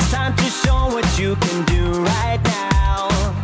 It's time to show what you can do right now.